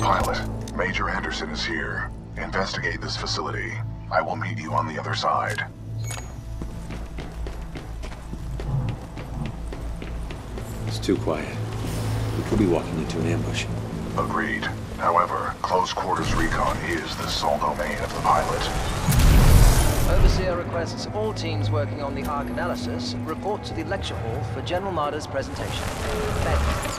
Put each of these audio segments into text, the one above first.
Pilot, Major Anderson is here. Investigate this facility. I will meet you on the other side. It's too quiet. We could be walking into an ambush. Agreed. However, close quarters recon is the sole domain of the pilot. Overseer requests all teams working on the ARC analysis report to the lecture hall for General Marder's presentation. Thank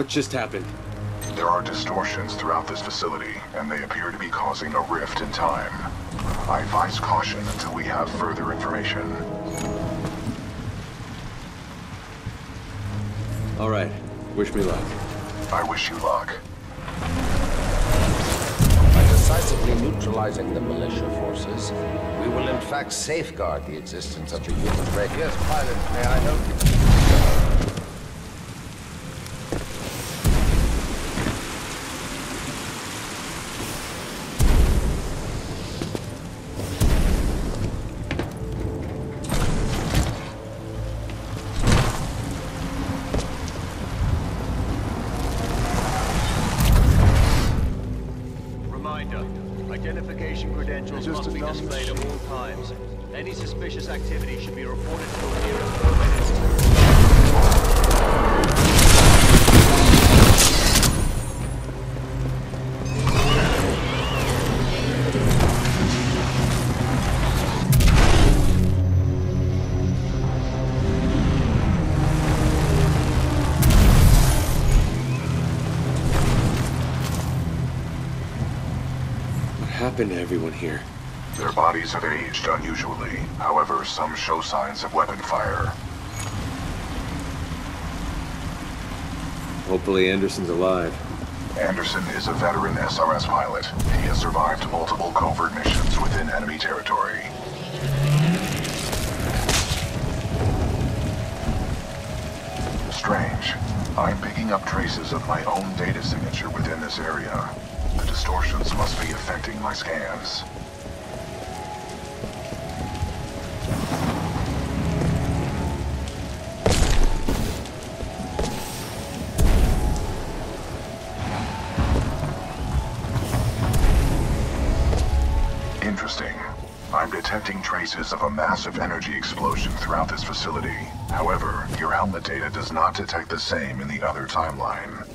What just happened? There are distortions throughout this facility, and they appear to be causing a rift in time. I advise caution until we have further information. All right. Wish me luck. I wish you luck. By decisively neutralizing the militia forces, we will in fact safeguard the existence of the human race. Yes, pilot, may I help you? Credentials must be displayed at all times. Any suspicious activity should be reported to the nearest happened to everyone here? Their bodies have aged unusually. However, some show signs of weapon fire. Hopefully Anderson's alive. Anderson is a veteran SRS pilot. He has survived multiple covert missions within enemy territory. Strange. I'm picking up traces of my own data signature within this area. Distortions must be affecting my scans. Interesting. I'm detecting traces of a massive energy explosion throughout this facility. However, your helmet data does not detect the same in the other timeline.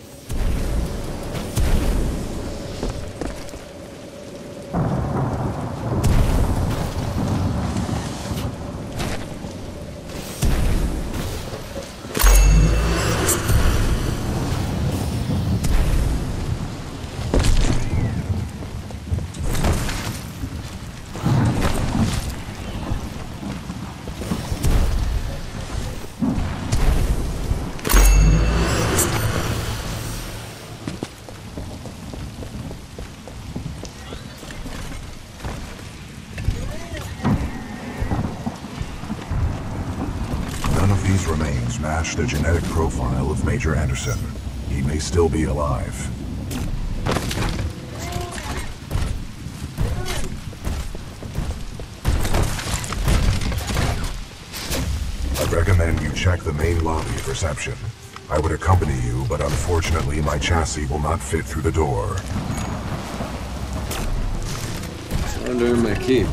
Match the genetic profile of Major Anderson. He may still be alive. I recommend you check the main lobby of reception. I would accompany you, but unfortunately my chassis will not fit through the door. Earn my keep.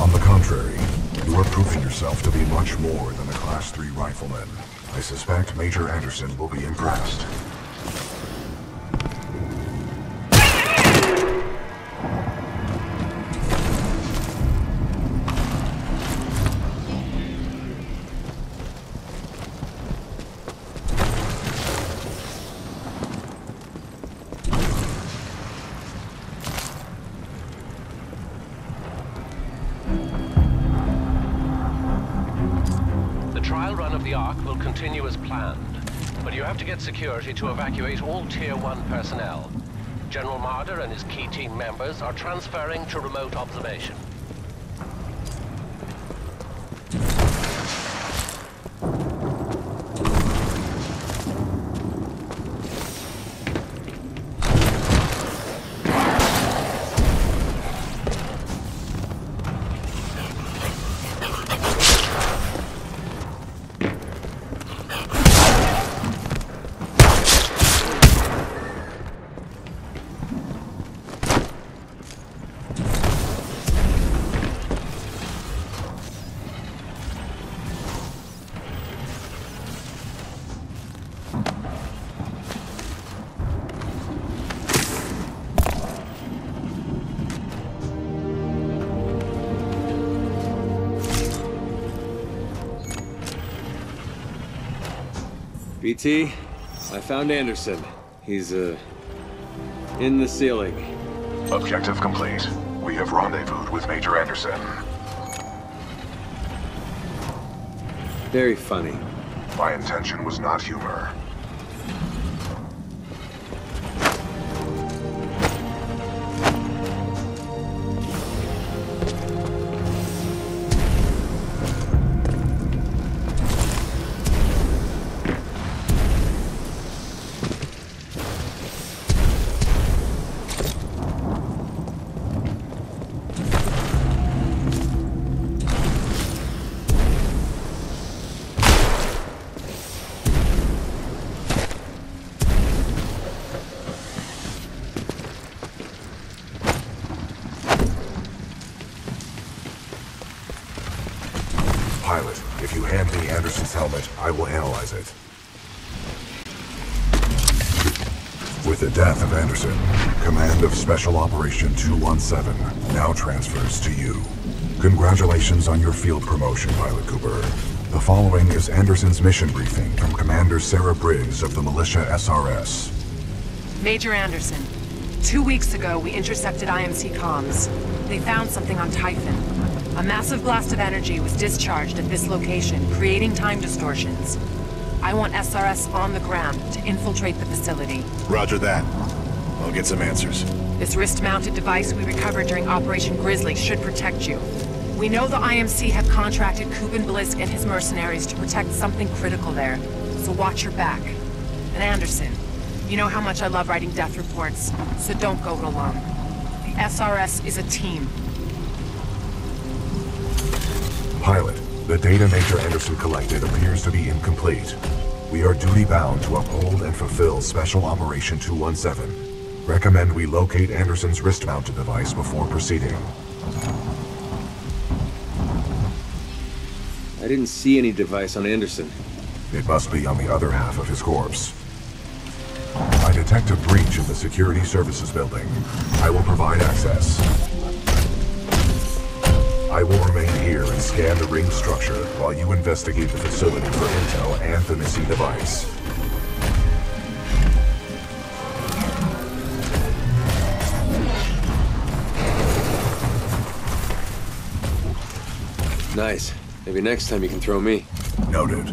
On the contrary, you are proving yourself to be much more than a Class 3 rifleman. I suspect Major Anderson will be impressed. Continue as planned, but you have to get security to evacuate all Tier 1 personnel. General Marder and his key team members are transferring to remote observation. BT, I found Anderson. He's, uh, in the ceiling. Objective complete. We have rendezvoused with Major Anderson. Very funny. My intention was not humor. 7 now transfers to you. Congratulations on your field promotion, Pilot Cooper. The following is Anderson's mission briefing from Commander Sarah Briggs of the Militia SRS. Major Anderson, two weeks ago we intercepted IMC comms. They found something on Typhon. A massive blast of energy was discharged at this location, creating time distortions. I want SRS on the ground to infiltrate the facility. Roger that. I'll get some answers. This wrist-mounted device we recovered during Operation Grizzly should protect you. We know the IMC have contracted Kuben Blisk and his mercenaries to protect something critical there, so watch your back. And Anderson, you know how much I love writing death reports, so don't go it alone. The SRS is a team. Pilot, the data Major Anderson collected appears to be incomplete. We are duty-bound to uphold and fulfill Special Operation 217. Recommend we locate Anderson's wrist-mounted device before proceeding. I didn't see any device on Anderson. It must be on the other half of his corpse. I detect a breach in the security services building. I will provide access. I will remain here and scan the ring structure while you investigate the facility for intel and the missing device. Nice. Maybe next time you can throw me. Noted.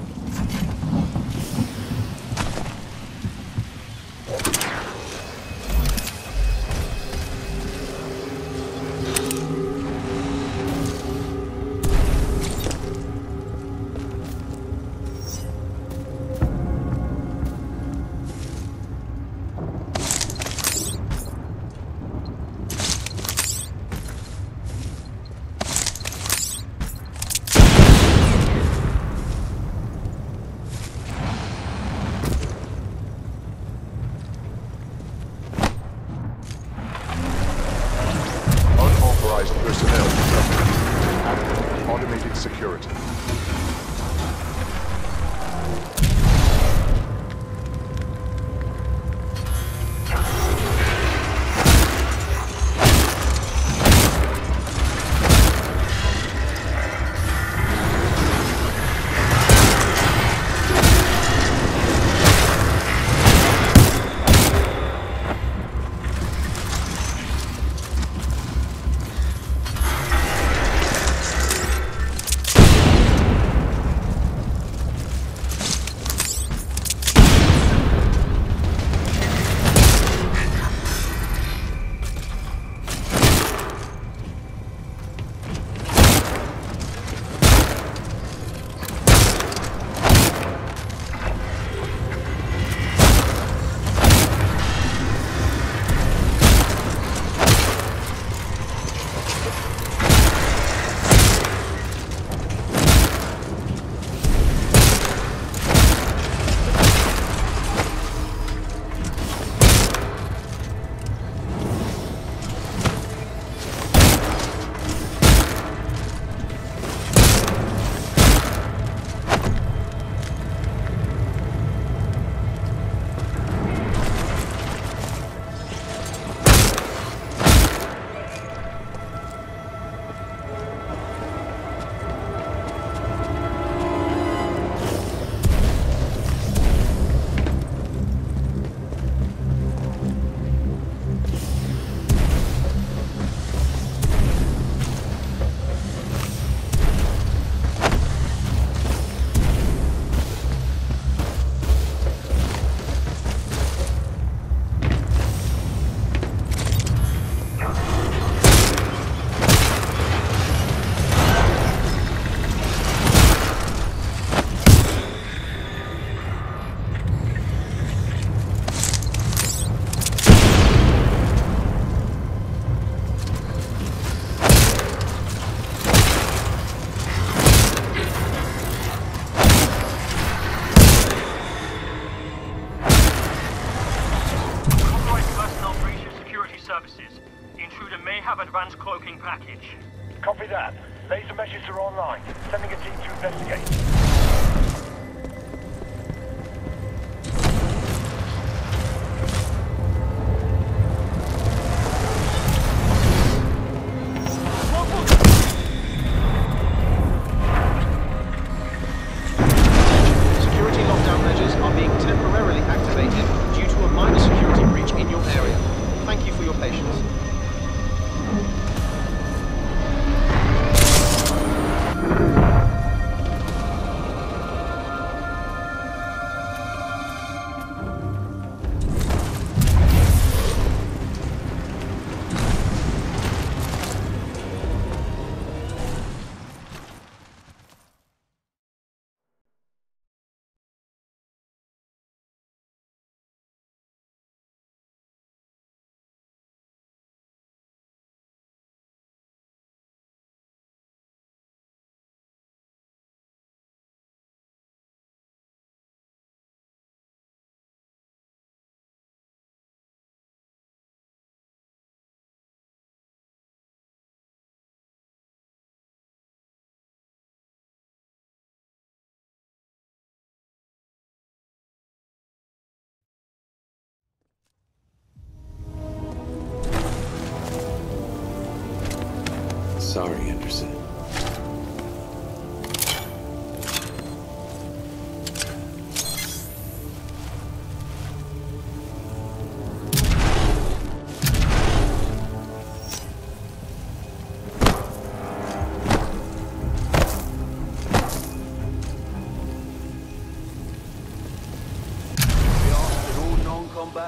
sorry, Anderson.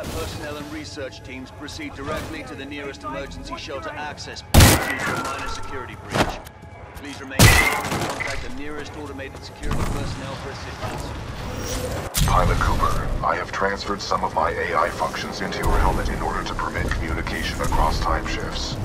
personnel and research teams proceed directly to the nearest emergency shelter access minor security breach. Please remain contact the nearest automated security personnel for assistance. Pilot Cooper, I have transferred some of my AI functions into your helmet in order to permit communication across time shifts.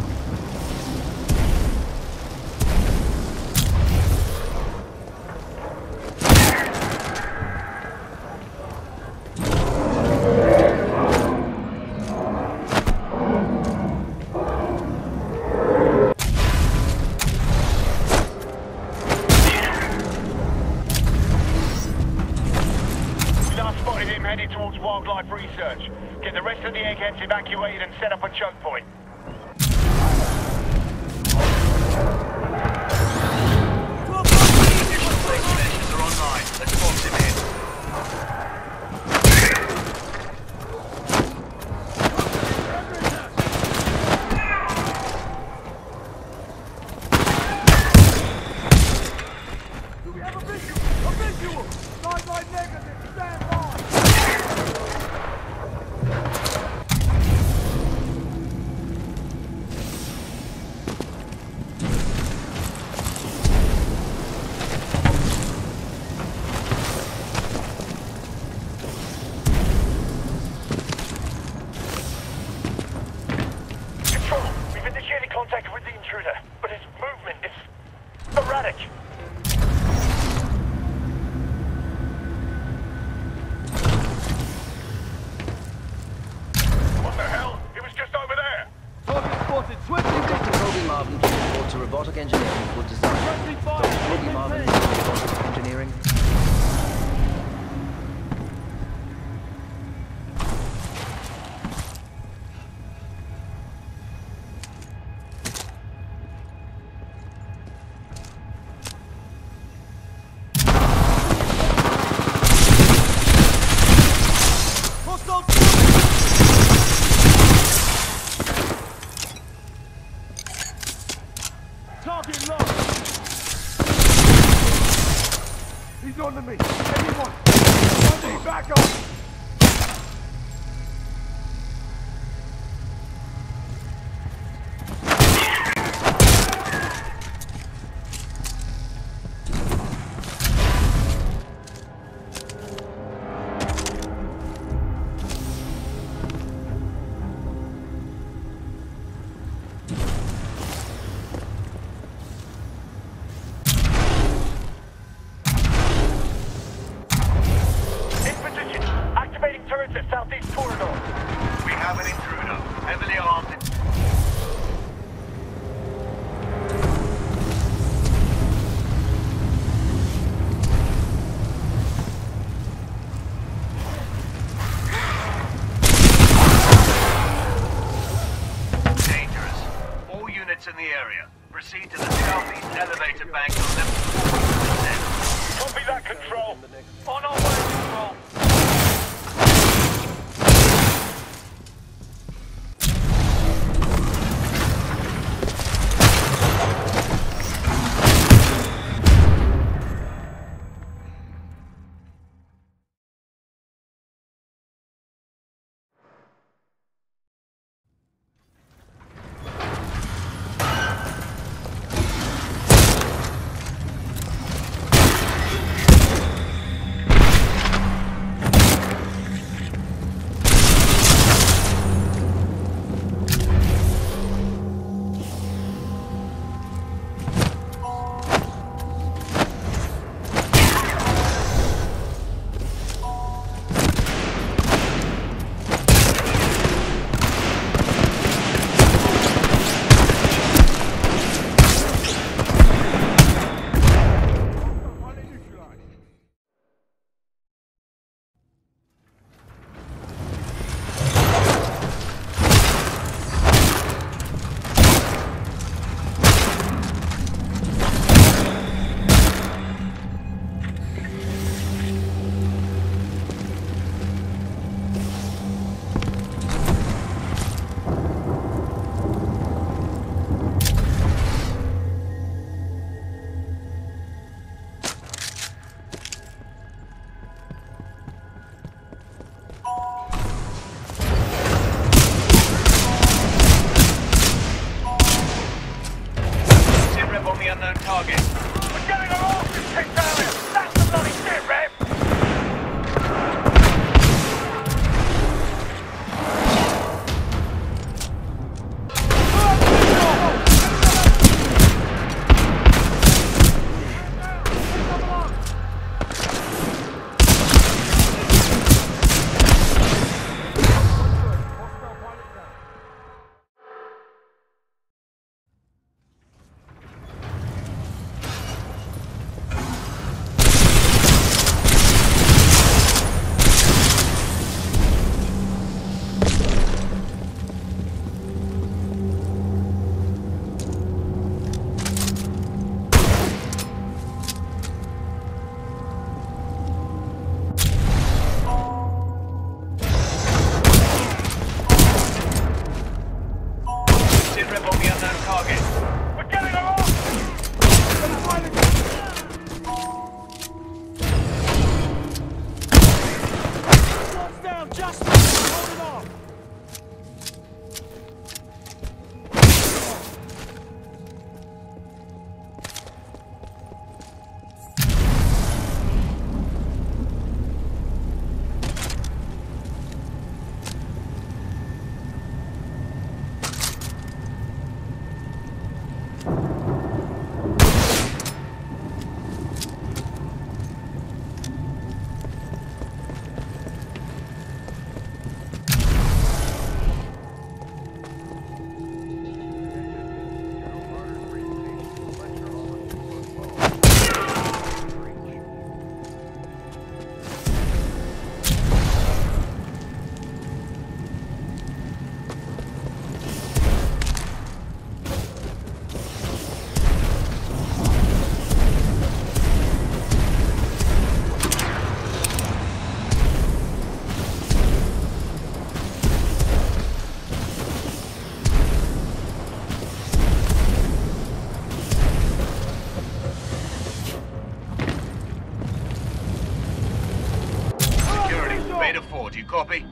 Copy?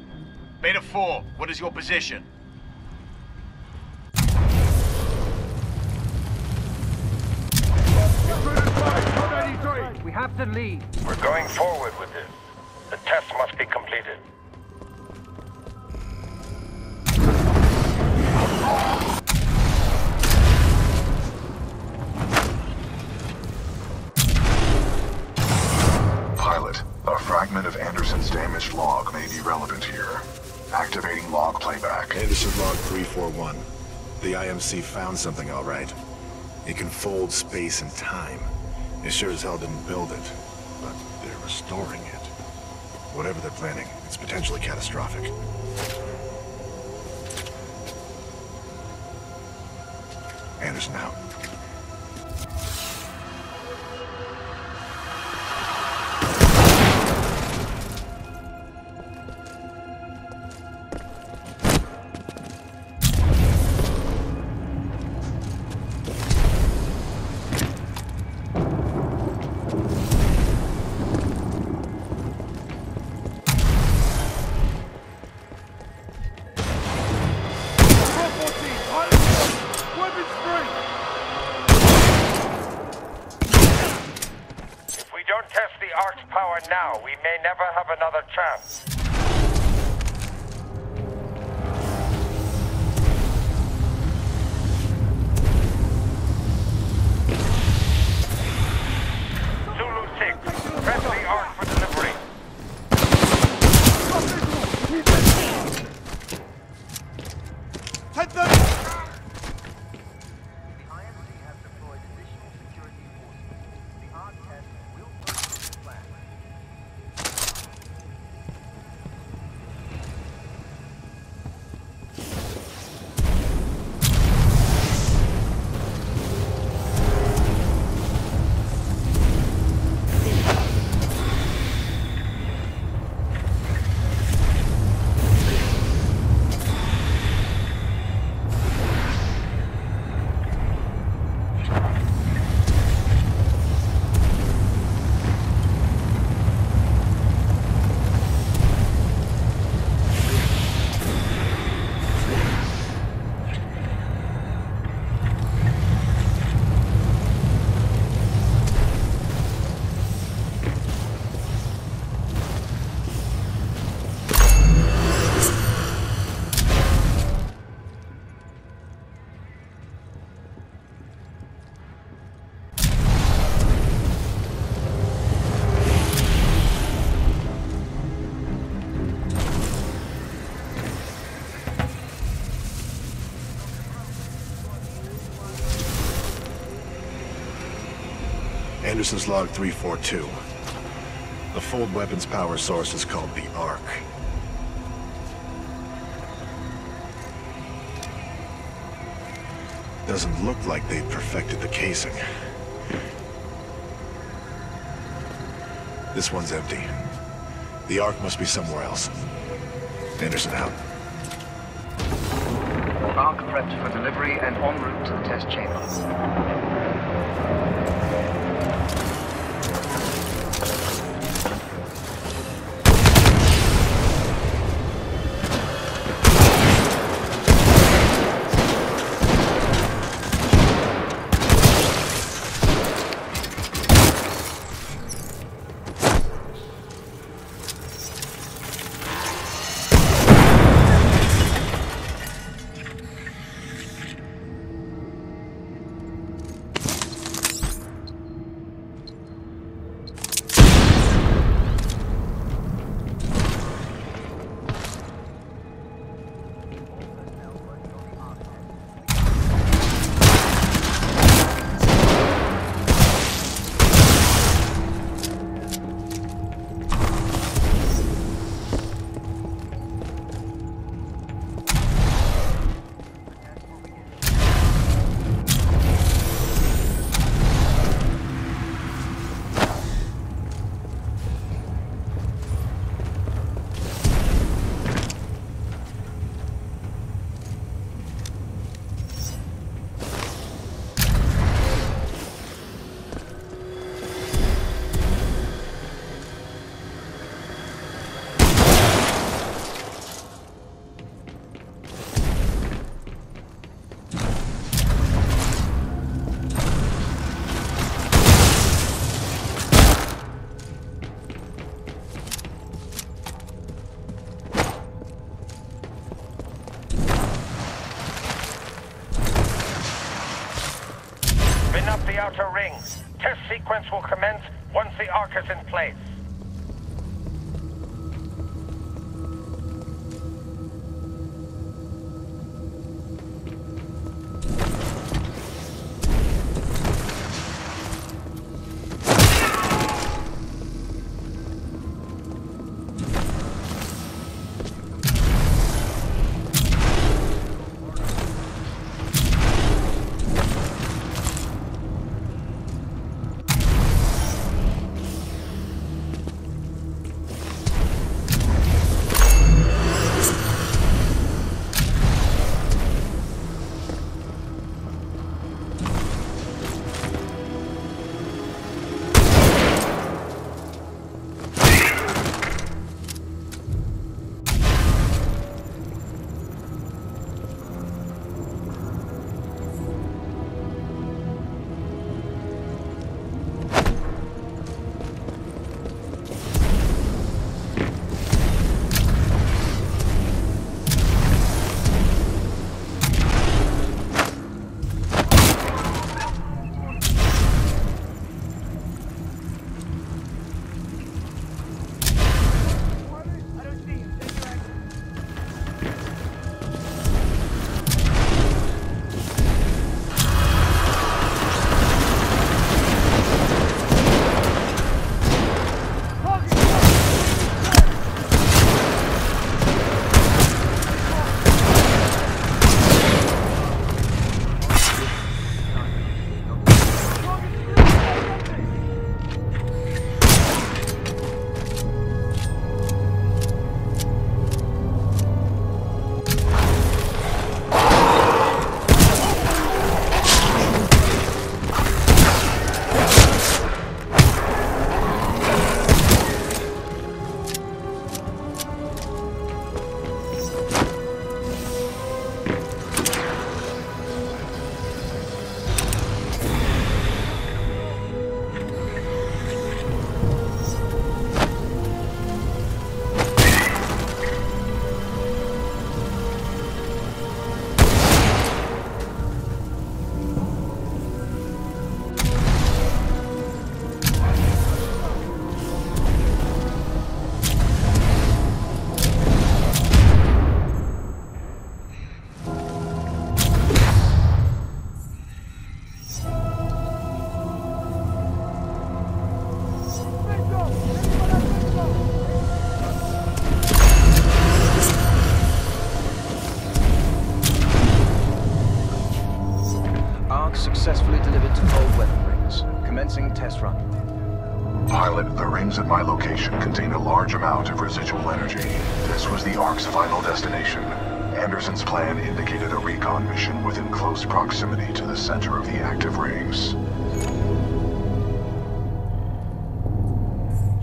Beta 4, what is your position? We have to leave. We're going forward with Fold space and time. It sure as hell didn't build it, but they're restoring it. Whatever they're planning, it's potentially catastrophic. Anderson out. Another Anderson's log 342. The fold weapon's power source is called the Ark. Doesn't look like they've perfected the casing. This one's empty. The Ark must be somewhere else. Anderson out. Ark prepped for delivery and en route to the test chamber. Outer ring. Test sequence will commence once the Ark is in place.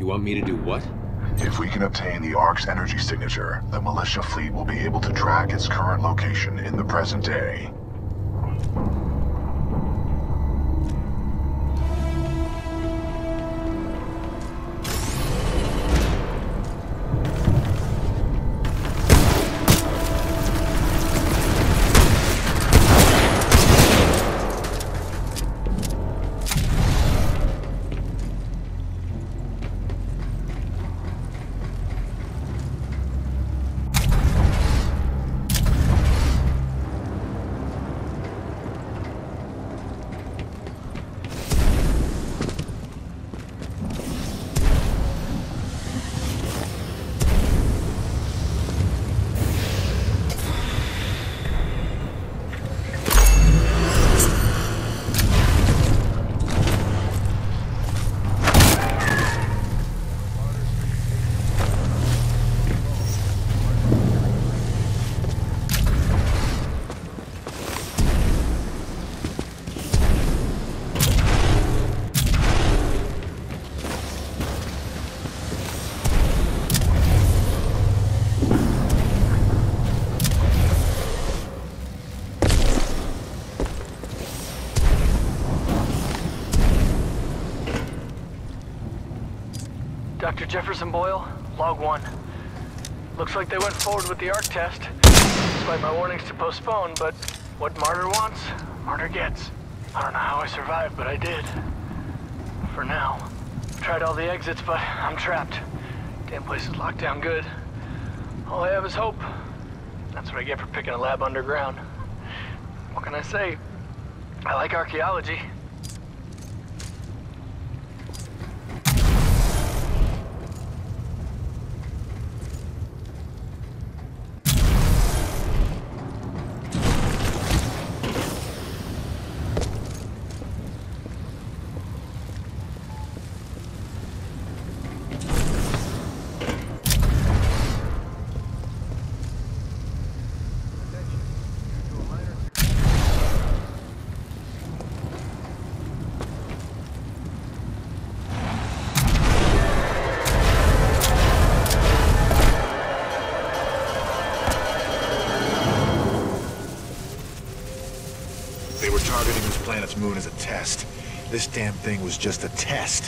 Want me to do what? If we can obtain the Ark's energy signature, the militia fleet will be able to track its current location in the present day. Dr. Jefferson Boyle, log one. Looks like they went forward with the Ark test, despite my warnings to postpone, but what Marder wants, Marder gets. I don't know how I survived, but I did. For now. Tried all the exits, but I'm trapped. Damn place is locked down good. All I have is hope. That's what I get for picking a lab underground. What can I say? I like archaeology. Moon as a test. This damn thing was just a test.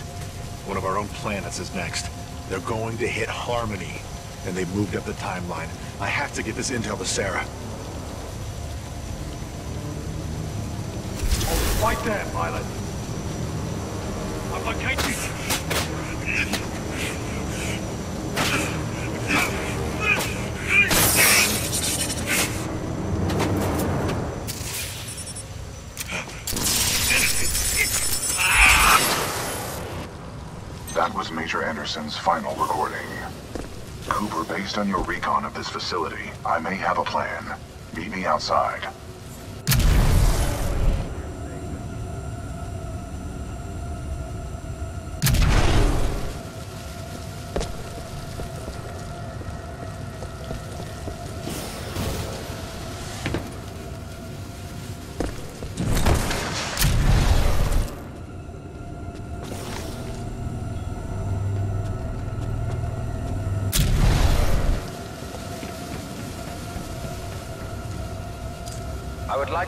One of our own planets is next. They're going to hit Harmony. And they've moved up the timeline. I have to get this intel to Sarah. Hold right there, pilot. I've located That Anderson's final recording. Cooper, based on your recon of this facility, I may have a plan. Meet me outside.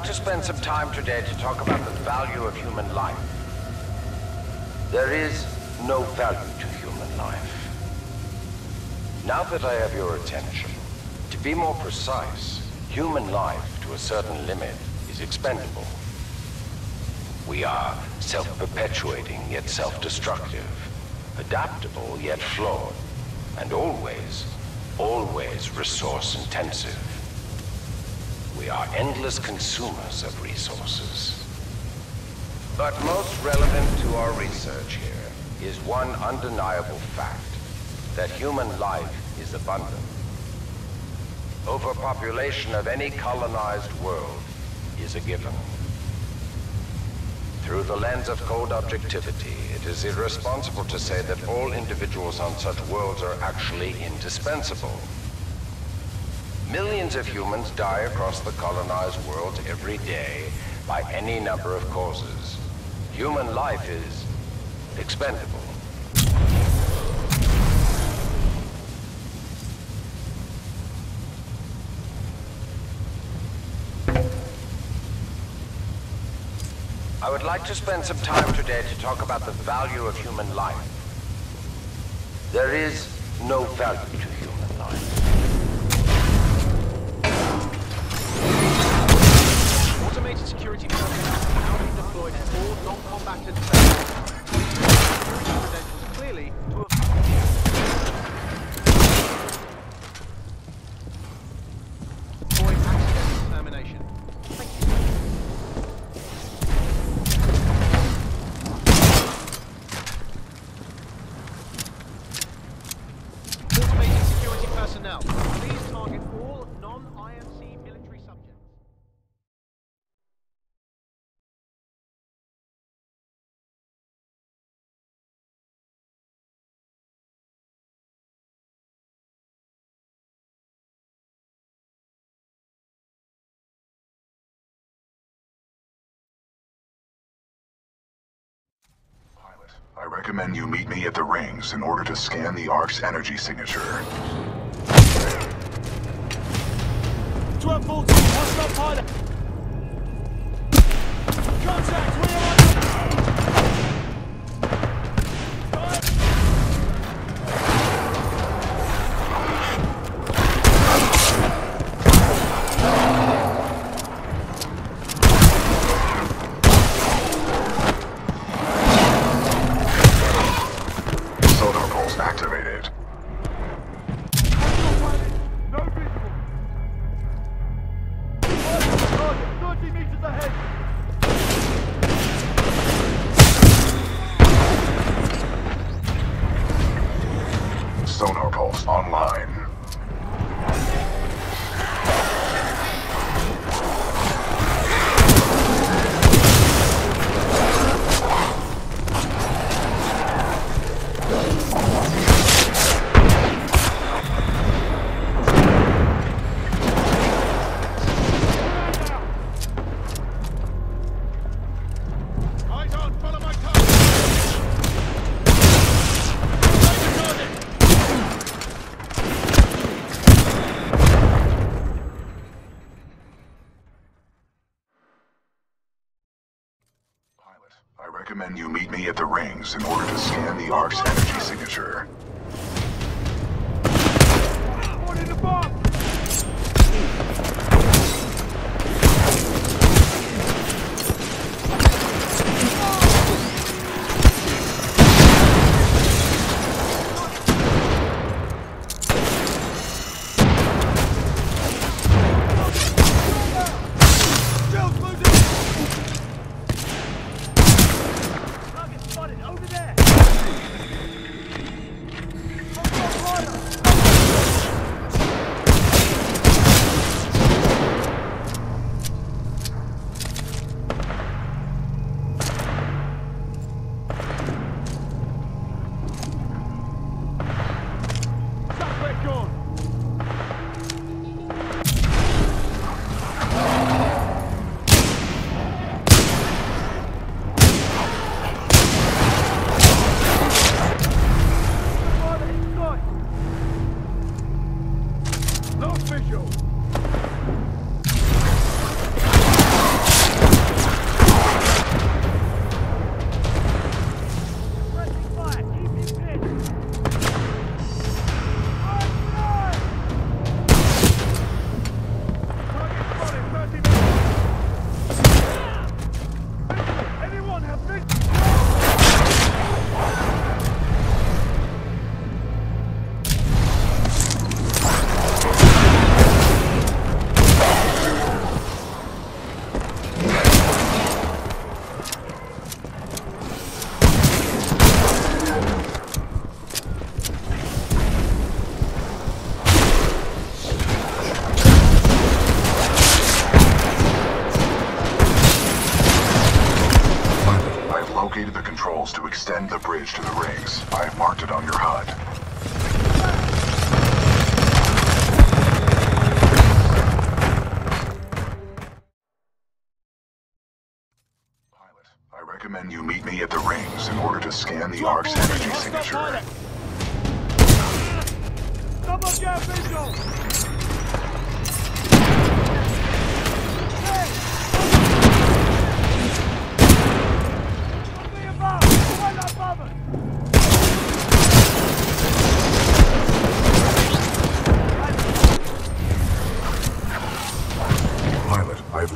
Like to spend some time today to talk about the value of human life. There is no value to human life. Now that I have your attention, to be more precise, human life to a certain limit is expendable. We are self-perpetuating yet self-destructive, adaptable yet flawed, and always, always resource-intensive. Are endless consumers of resources. But most relevant to our research here is one undeniable fact, that human life is abundant. Overpopulation of any colonized world is a given. Through the lens of cold objectivity, it is irresponsible to say that all individuals on such worlds are actually indispensable. Millions of humans die across the colonized world every day by any number of causes. Human life is expendable. I would like to spend some time today to talk about the value of human life. There is no value to human security personnel now being deployed all non-combatant credentials clearly recommend you meet me at the rings in order to scan the Ark's energy signature. 1214, hostile pilot! Contact, we are in order to scan the Ark's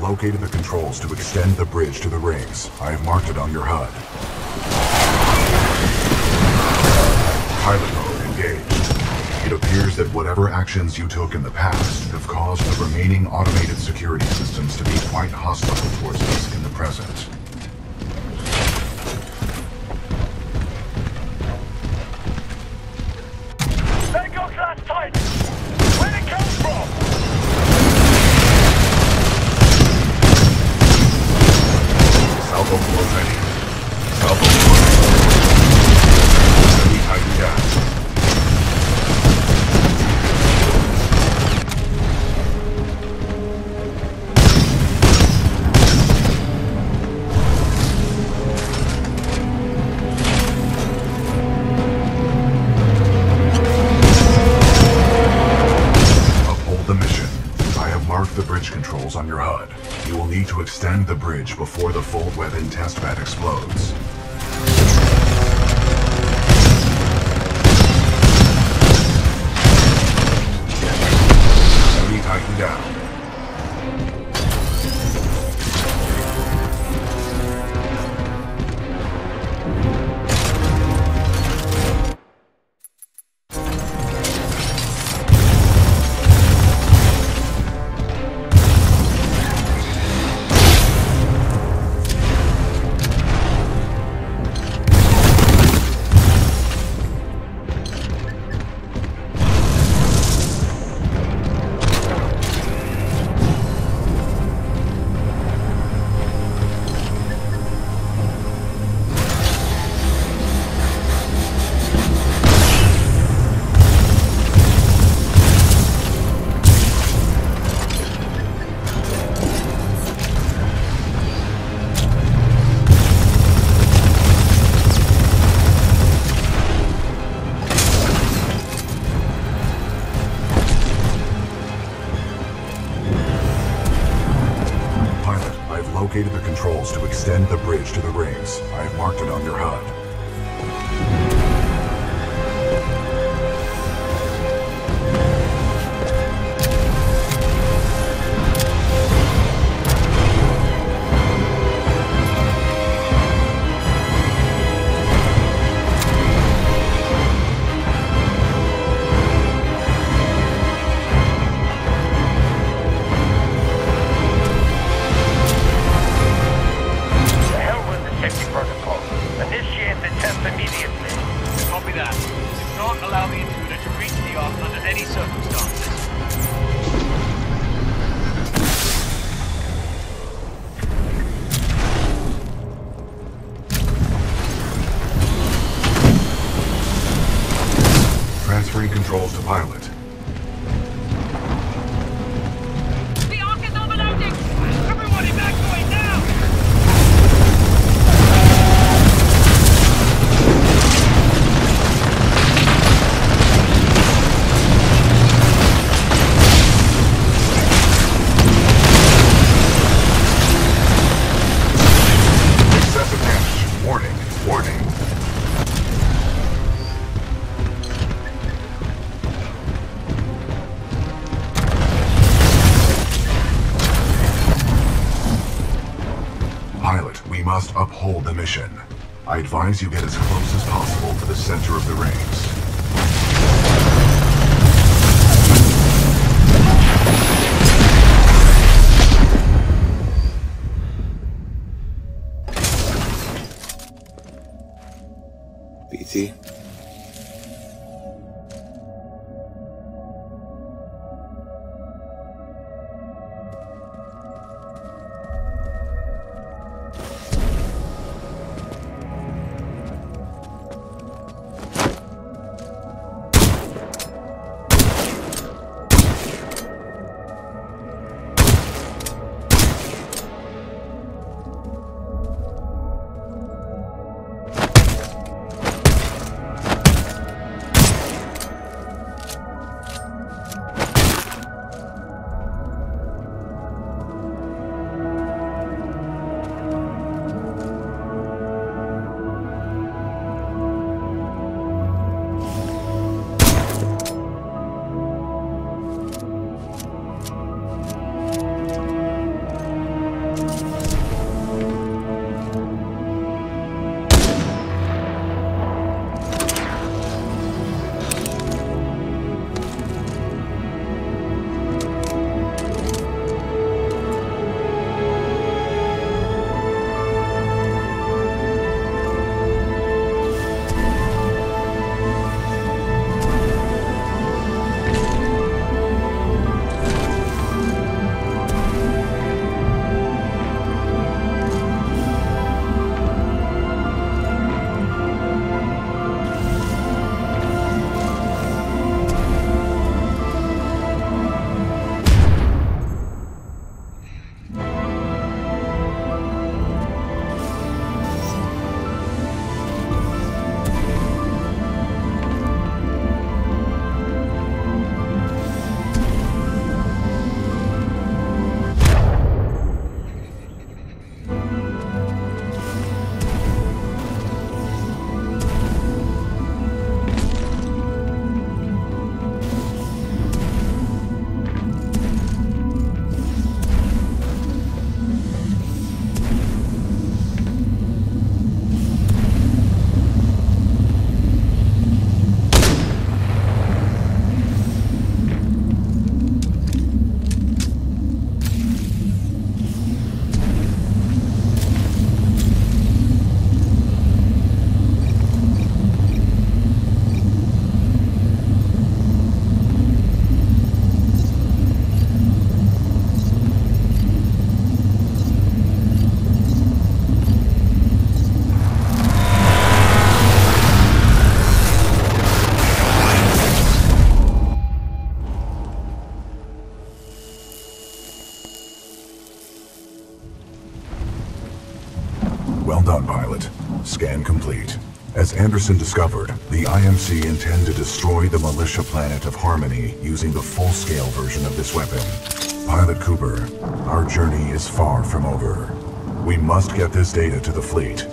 located the controls to extend the bridge to the rings. I have marked it on your HUD. Pilot mode engaged. It appears that whatever actions you took in the past have caused the remaining automated security systems to be quite hostile towards us in the present. you get it. Anderson discovered, the IMC intend to destroy the militia planet of Harmony using the full-scale version of this weapon. Pilot Cooper, our journey is far from over. We must get this data to the fleet